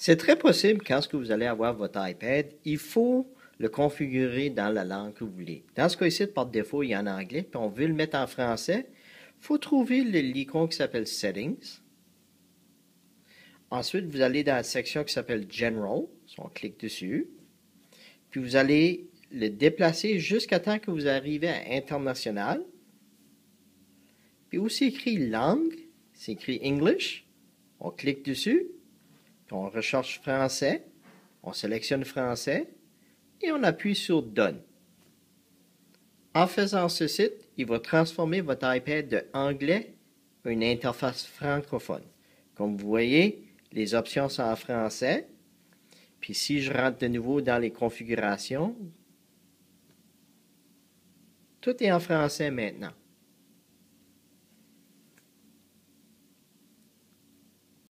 C'est très possible quand ce vous allez avoir votre iPad, il faut le configurer dans la langue que vous voulez. Dans ce cas-ci, par défaut, il est en anglais, puis on veut le mettre en français. Il faut trouver l'icône qui s'appelle Settings. Ensuite, vous allez dans la section qui s'appelle General. On clique dessus. Puis vous allez le déplacer jusqu'à temps que vous arrivez à International. Puis aussi écrit langue, c'est écrit English. On clique dessus. On recherche français. On sélectionne français. Et on appuie sur Done. En faisant ceci, il va transformer votre iPad de anglais à une interface francophone. Comme vous voyez, les options sont en français. Puis si je rentre de nouveau dans les configurations, tout est en français maintenant.